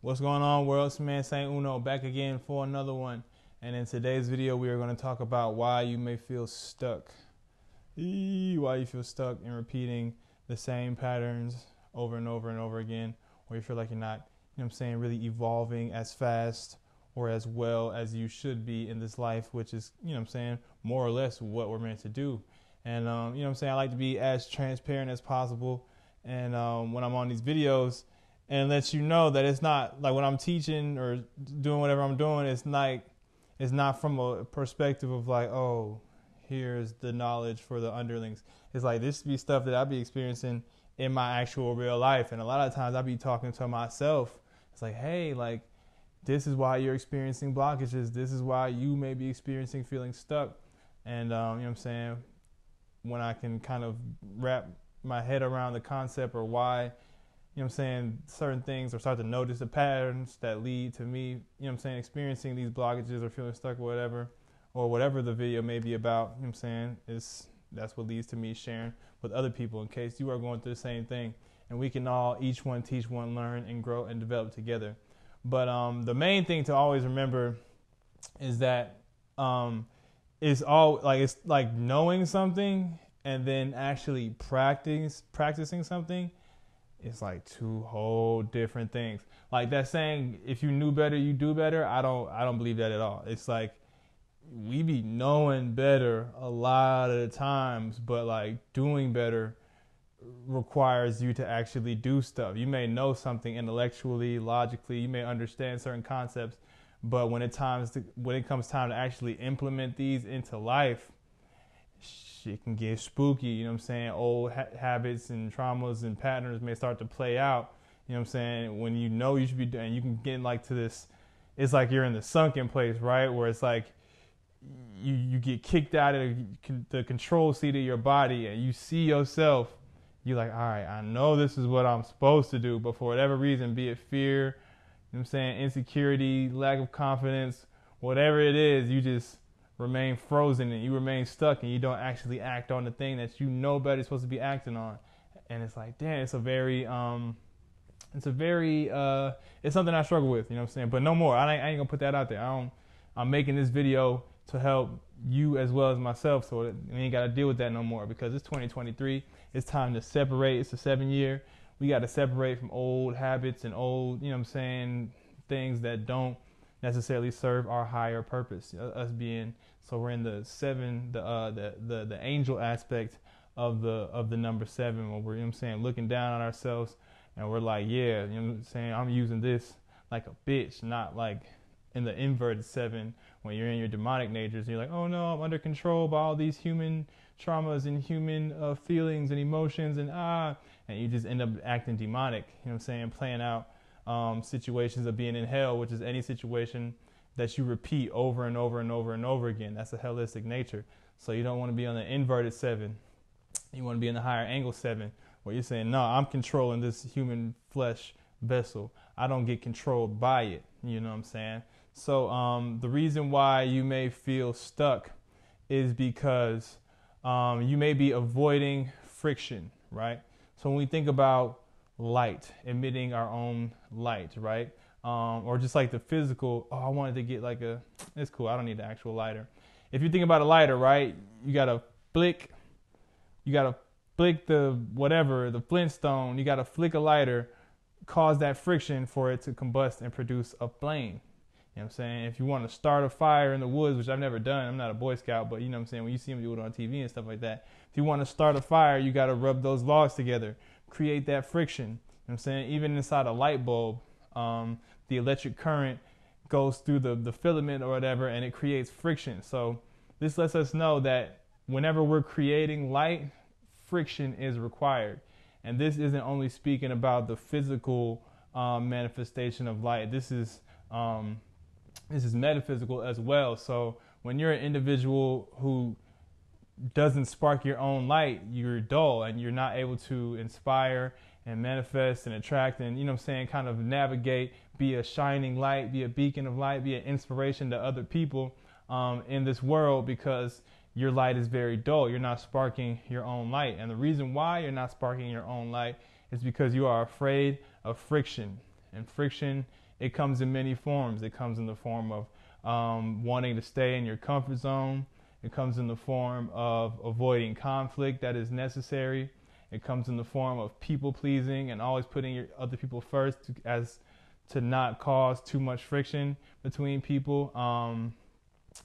What's going on, world? It's man Saint Uno back again for another one. And in today's video, we are going to talk about why you may feel stuck. Eee, why you feel stuck in repeating the same patterns over and over and over again, or you feel like you're not, you know what I'm saying, really evolving as fast or as well as you should be in this life, which is, you know I'm saying, more or less what we're meant to do. And, um, you know what I'm saying, I like to be as transparent as possible. And um, when I'm on these videos, and lets you know that it's not like when I'm teaching or doing whatever I'm doing, it's like it's not from a perspective of like, oh, here's the knowledge for the underlings. It's like this be stuff that I be experiencing in my actual real life. And a lot of times I be talking to myself. It's like, hey, like this is why you're experiencing blockages. This is why you may be experiencing feeling stuck. And um, you know what I'm saying? When I can kind of wrap my head around the concept or why you know what I'm saying, certain things or start to notice the patterns that lead to me, you know what I'm saying, experiencing these blockages or feeling stuck or whatever, or whatever the video may be about, you know what I'm saying, is that's what leads to me sharing with other people in case you are going through the same thing. And we can all, each one teach one, learn and grow and develop together. But um, the main thing to always remember is that um, it's all like it's like knowing something and then actually practice practicing something it's like two whole different things. Like that saying, if you knew better, you do better. I don't I don't believe that at all. It's like we be knowing better a lot of the times, but like doing better requires you to actually do stuff. You may know something intellectually, logically, you may understand certain concepts, but when it times to, when it comes time to actually implement these into life, shit can get spooky. You know what I'm saying? Old ha- habits and traumas and patterns may start to play out. You know what I'm saying? When you know you should be doing, you can get like to this. It's like you're in the sunken place, right? Where it's like you you get kicked out of the control seat of your body, and you see yourself. You're like, all right, I know this is what I'm supposed to do, but for whatever reason, be it fear, you know what I'm saying, insecurity, lack of confidence, whatever it is, you just remain frozen and you remain stuck and you don't actually act on the thing that you know better supposed to be acting on. And it's like, damn, it's a very, um, it's a very, uh, it's something I struggle with, you know what I'm saying? But no more. I ain't, I ain't gonna put that out there. I don't, I'm making this video to help you as well as myself so we ain't gotta deal with that no more because it's 2023. It's time to separate. It's a seven year. We gotta separate from old habits and old, you know what I'm saying, things that don't necessarily serve our higher purpose. Uh, us being so we're in the seven, the uh, the the the angel aspect of the of the number seven, where we're you know I'm saying looking down on ourselves and we're like, yeah, you know I'm saying I'm using this like a bitch, not like in the inverted seven when you're in your demonic natures and you're like, oh no, I'm under control by all these human traumas and human uh, feelings and emotions and ah, and you just end up acting demonic. You know what I'm saying? Playing out um, situations of being in hell, which is any situation that you repeat over and over and over and over again. That's a hellistic nature. So you don't want to be on the inverted seven. You want to be in the higher angle seven, where you're saying, no, I'm controlling this human flesh vessel. I don't get controlled by it. You know what I'm saying? So um, the reason why you may feel stuck is because um, you may be avoiding friction, right? So when we think about light, emitting our own light, right? Um, or just like the physical, oh, I wanted to get like a, it's cool, I don't need the actual lighter. If you think about a lighter, right, you gotta flick, you gotta flick the whatever, the flintstone, you gotta flick a lighter, cause that friction for it to combust and produce a flame. You know what I'm saying? If you want to start a fire in the woods, which I've never done, I'm not a Boy Scout, but you know what I'm saying? When you see them do it on TV and stuff like that, if you want to start a fire, you got to rub those logs together create that friction. You know I'm saying? Even inside a light bulb, um, the electric current goes through the, the filament or whatever and it creates friction. So this lets us know that whenever we're creating light, friction is required. And this isn't only speaking about the physical um, manifestation of light. This is um, this is metaphysical as well. So when you're an individual who doesn't spark your own light, you're dull and you're not able to inspire and manifest and attract and, you know I'm saying, kind of navigate, be a shining light, be a beacon of light, be an inspiration to other people um, in this world because your light is very dull. You're not sparking your own light. And the reason why you're not sparking your own light is because you are afraid of friction. And friction, it comes in many forms. It comes in the form of um, wanting to stay in your comfort zone. It comes in the form of avoiding conflict that is necessary. It comes in the form of people pleasing and always putting your other people first to, as to not cause too much friction between people. Um,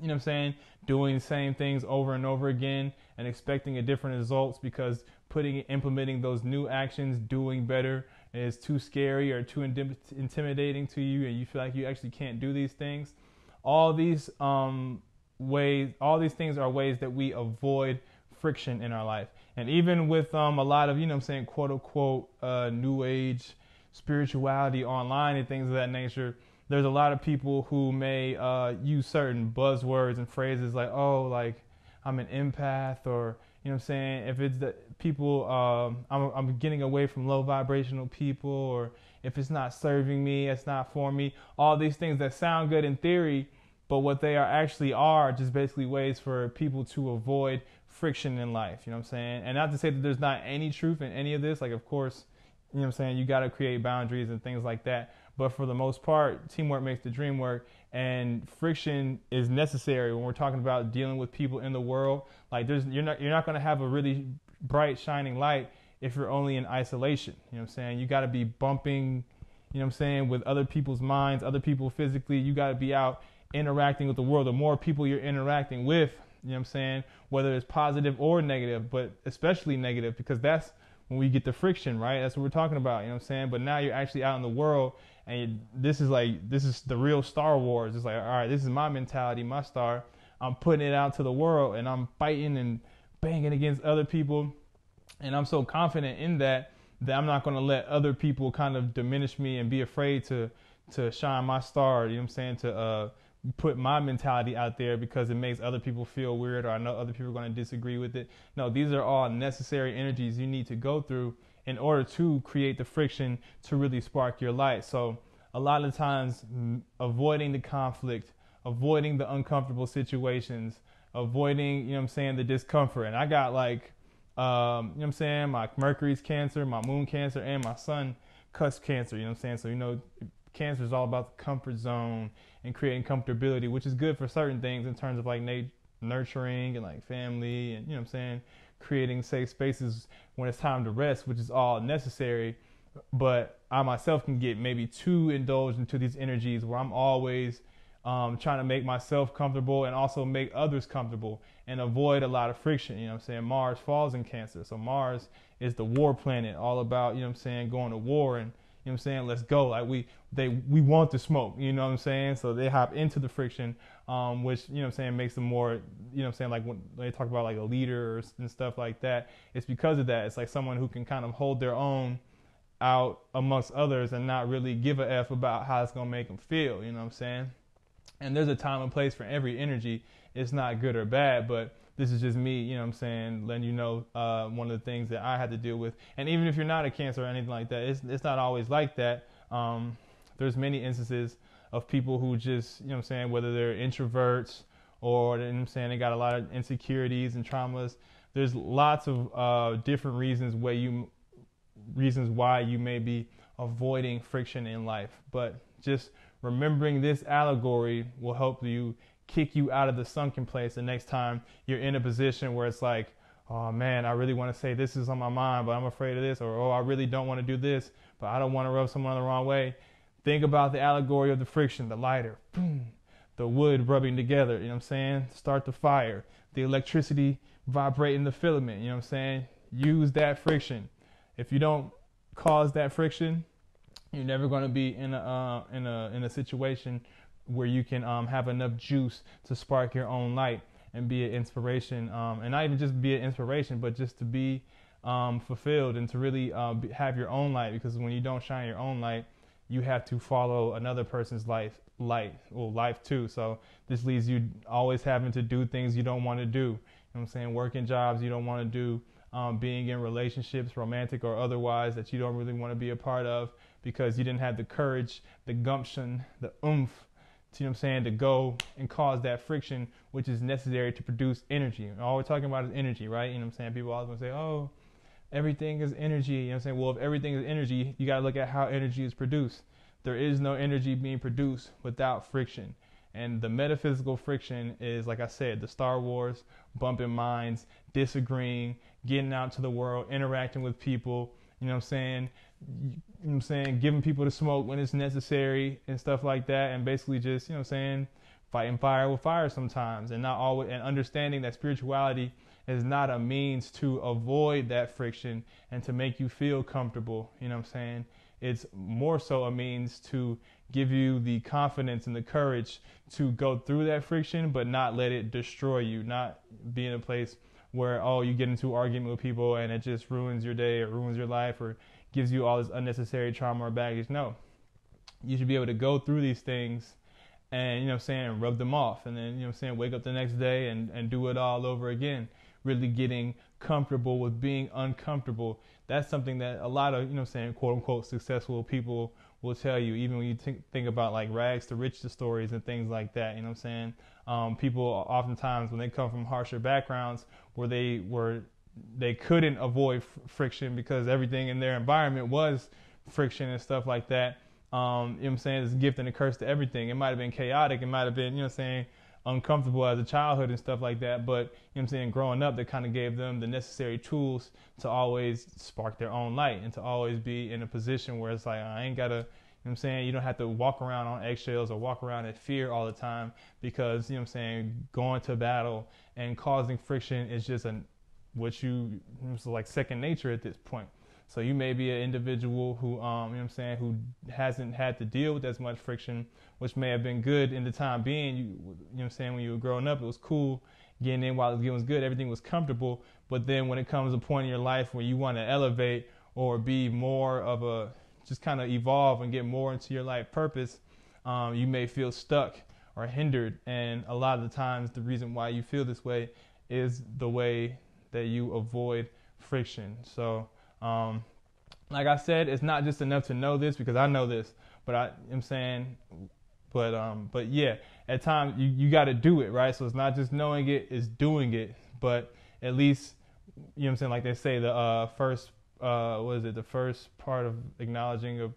you know what I'm saying? Doing the same things over and over again and expecting a different results because putting implementing those new actions, doing better is too scary or too intimidating to you and you feel like you actually can't do these things. All these um, ways, all these things are ways that we avoid friction in our life. And even with um, a lot of, you know I'm saying, quote unquote, uh, new age spirituality online and things of that nature, there's a lot of people who may uh, use certain buzzwords and phrases like, oh, like I'm an empath, or you know I'm saying. If it's the people, um, I'm, I'm getting away from low vibrational people, or if it's not serving me, it's not for me. All these things that sound good in theory, but what they are actually are just basically ways for people to avoid friction in life. You know what I'm saying? And not to say that there's not any truth in any of this. Like, of course, you know what I'm saying. You got to create boundaries and things like that. But for the most part, teamwork makes the dream work, and friction is necessary when we're talking about dealing with people in the world. Like there's you're not you're not going to have a really bright shining light if you're only in isolation. You know what I'm saying? You got to be bumping, you know what I'm saying, with other people's minds, other people physically. You got to be out interacting with the world. The more people you're interacting with, you know what I'm saying, whether it's positive or negative, but especially negative because that's when we get the friction, right? That's what we're talking about, you know what I'm saying? But now you're actually out in the world and this is like this is the real Star Wars. It's like, all right, this is my mentality, my star. I'm putting it out to the world and I'm fighting and banging against other people. And I'm so confident in that that I'm not going to let other people kind of diminish me and be afraid to to shine my star, you know what I'm saying, to uh put my mentality out there because it makes other people feel weird or I know other people are going to disagree with it. No, these are all necessary energies you need to go through in order to create the friction to really spark your light. So, a lot of times, avoiding the conflict, avoiding the uncomfortable situations, avoiding, you know I'm saying, the discomfort. And I got like, um, you know I'm saying, my Mercury's cancer, my moon cancer, and my sun cusp cancer, you know I'm saying? So, you know, cancer is all about the comfort zone and creating comfortability, which is good for certain things in terms of like nat- nurturing and like family and, you know what I'm saying, creating safe spaces when it's time to rest, which is all necessary. But I myself can get maybe too indulged into these energies where I'm always um, trying to make myself comfortable and also make others comfortable and avoid a lot of friction. You know what I'm saying? Mars falls in Cancer. So Mars is the war planet, all about, you know what I'm saying, going to war and you know what I'm saying, let's go. Like we they we want to smoke, you know what I'm saying? So they hop into the friction, um, which, you know what I'm saying, makes them more, you know what I'm saying, like when they talk about like a leader and stuff like that, it's because of that. It's like someone who can kind of hold their own out amongst others and not really give a F about how it's gonna make them feel, you know what I'm saying? And there's a time and place for every energy. It's not good or bad, but this is just me, you know what I'm saying, letting you know uh, one of the things that I had to deal with. And even if you're not a cancer or anything like that, it's, it's not always like that. Um, there's many instances of people who just, you know what I'm saying, whether they're introverts or, you know what I'm saying, they got a lot of insecurities and traumas. There's lots of uh, different reasons why you reasons why you may be avoiding friction in life. But just remembering this allegory will help you kick you out of the sunken place the next time you're in a position where it's like, oh man, I really want to say this is on my mind, but I'm afraid of this, or oh, I really don't want to do this, but I don't want to rub someone the wrong way. Think about the allegory of the friction, the lighter, boom, the wood rubbing together, you know what I'm saying? Start the fire, the electricity vibrating the filament, you know what I'm saying? Use that friction. If you don't cause that friction, you're never going to be in a uh, in a in a situation where you can um, have enough juice to spark your own light and be an inspiration, um, and not even just be an inspiration, but just to be um, fulfilled and to really uh, have your own light. Because when you don't shine your own light, you have to follow another person's life light or life too. So this leaves you always having to do things you don't want to do. You know what I'm saying? Working jobs you don't want to do. Um, being in relationships, romantic or otherwise, that you don't really want to be a part of because you didn't have the courage, the gumption, the oomph you know what I'm saying, to go and cause that friction, which is necessary to produce energy. All we're talking about is energy, right? You know what I'm saying? People always want to say, oh, everything is energy. You know what I'm saying? Well, if everything is energy, you got to look at how energy is produced. there is no energy being produced without friction. And the metaphysical friction is, like I said, the Star Wars, bumping minds, disagreeing, getting out to the world, interacting with people, you know what I'm saying? You know what I'm saying? Giving people the smoke when it's necessary and stuff like that. And basically just, you know what I'm saying? Fighting fire with fire sometimes and not always, and understanding that spirituality is not a means to avoid that friction and to make you feel comfortable. You know what I'm saying? It's more so a means to give you the confidence and the courage to go through that friction, but not let it destroy you, not be in a place where, oh, you get into argument with people and it just ruins your day or ruins your life or gives you all this unnecessary trauma or baggage. No. You should be able to go through these things and, you know I'm saying, rub them off and then, you know I'm saying, wake up the next day and, and do it all over again. Really getting comfortable with being uncomfortable. That's something that a lot of, you know saying, quote unquote successful people will tell you, even when you t- think about like rags to riches stories and things like that, you know what I'm saying? Um, people oftentimes, when they come from harsher backgrounds where they were, they couldn't avoid friction because everything in their environment was friction and stuff like that. Um, you know what I'm saying? It's a gift and a curse to everything. It might have been chaotic. It might have been, you know what I'm saying, uncomfortable as a childhood and stuff like that. But, you know what I'm saying, growing up, that kind of gave them the necessary tools to always spark their own light and to always be in a position where it's like, I ain't got to, you know I'm saying? You don't have to walk around on eggshells or walk around in fear all the time because, you know I'm saying, going to battle and causing friction is just an what you it's like second nature at this point. So you may be an individual who, um, you know I'm saying, who hasn't had to deal with as much friction, which may have been good in the time being. You, you know I'm saying, when you were growing up, it was cool getting in while it was good, everything was comfortable. But then when it comes a point in your life where you want to elevate or be more of a just kind of evolve and get more into your life purpose, um, you may feel stuck or hindered. And a lot of the times, the reason why you feel this way is the way that you avoid friction. So, um, like I said, it's not just enough to know this because I know this, but I am saying, but um, but yeah, at times you, you got to do it right. So it's not just knowing it, it's doing it. But at least you know what I'm saying. Like they say, the uh, first uh, what is it? The first part of acknowledging a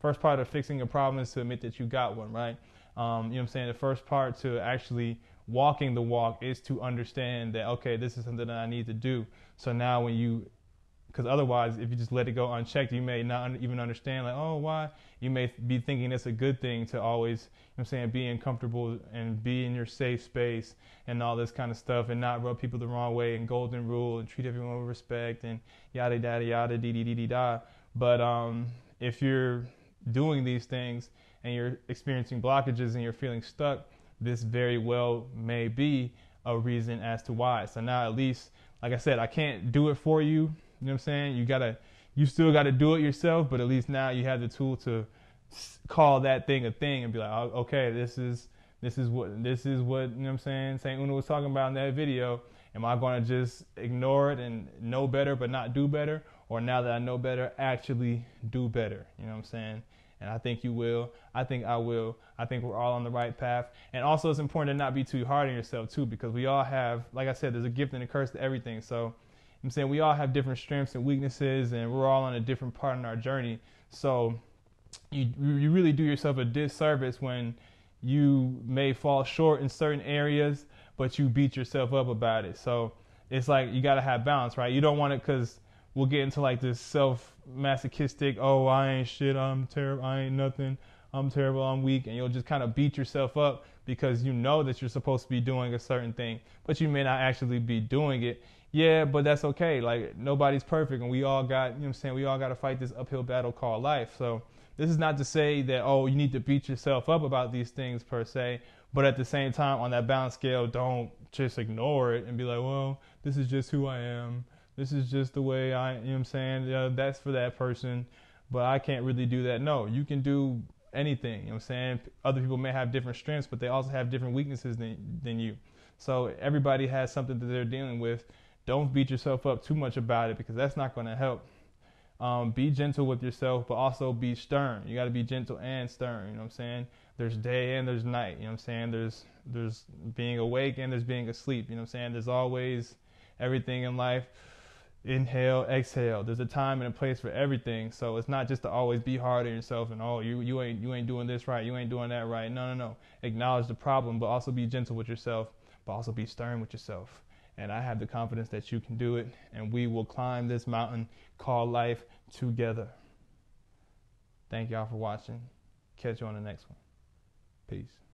first part of fixing a problem is to admit that you got one, right? Um, you know what I'm saying? The first part to actually walking the walk is to understand that okay, this is something that I need to do. So now when you because otherwise if you just let it go unchecked you may not even understand like oh why? You may be thinking it's a good thing to always you know i'm saying being comfortable and be in your safe space and all this kind of stuff and not rub people the wrong way and golden rule and treat everyone with respect and yada yada yada dee dee dee dee da. But um, if you're doing these things and you're experiencing blockages and you're feeling stuck this very well may be a reason as to why. So now at least like i said i can't do it for you you know what I'm saying? You gotta, you still gotta do it yourself, but at least now you have the tool to call that thing a thing and be like, oh, okay, this is this is what this is what you know what I'm saying. Saint Uno was talking about in that video. Am I going to just ignore it and know better but not do better, or now that I know better, actually do better? You know what I'm saying? And I think you will. I think I will. I think we're all on the right path. And also, it's important to not be too hard on yourself too, because we all have, like I said, there's a gift and a curse to everything. So I'm saying we all have different strengths and weaknesses, and we're all on a different part in our journey. So you you really do yourself a disservice when you may fall short in certain areas, but you beat yourself up about it. So it's like you got to have balance, right? You don't want it because we'll get into like this self masochistic, oh, I ain't shit, I'm terrible, I ain't nothing, I'm terrible, I'm weak, and you'll just kind of beat yourself up because you know that you're supposed to be doing a certain thing, but you may not actually be doing it yeah, but that's okay. Like nobody's perfect, and we all got, you know, what I'm saying we all got to fight this uphill battle called life. So this is not to say that oh you need to beat yourself up about these things per se, but at the same time on that balance scale, don't just ignore it and be like, well, this is just who I am. This is just the way I, you know, what I'm saying that's for that person, but I can't really do that. No, you can do anything. You know what I'm saying? Other people may have different strengths, but they also have different weaknesses than than you. So everybody has something that they're dealing with don't beat yourself up too much about it because that's not going to help. Um, be gentle with yourself, but also be stern. You got to be gentle and stern. You know what I'm saying? There's day and there's night. You know what I'm saying? There's there's being awake and there's being asleep. You know what I'm saying? There's always everything in life. inhale, exhale. There's a time and a place for everything. So it's not just to always be hard on yourself and oh you you ain't you ain't doing this right, you ain't doing that right. No, no, no. Acknowledge the problem, but also be gentle with yourself, but also be stern with yourself. And I have the confidence that you can do it, and we will climb this mountain called life together. Thank y'all for watching. Catch you on the next one. Peace.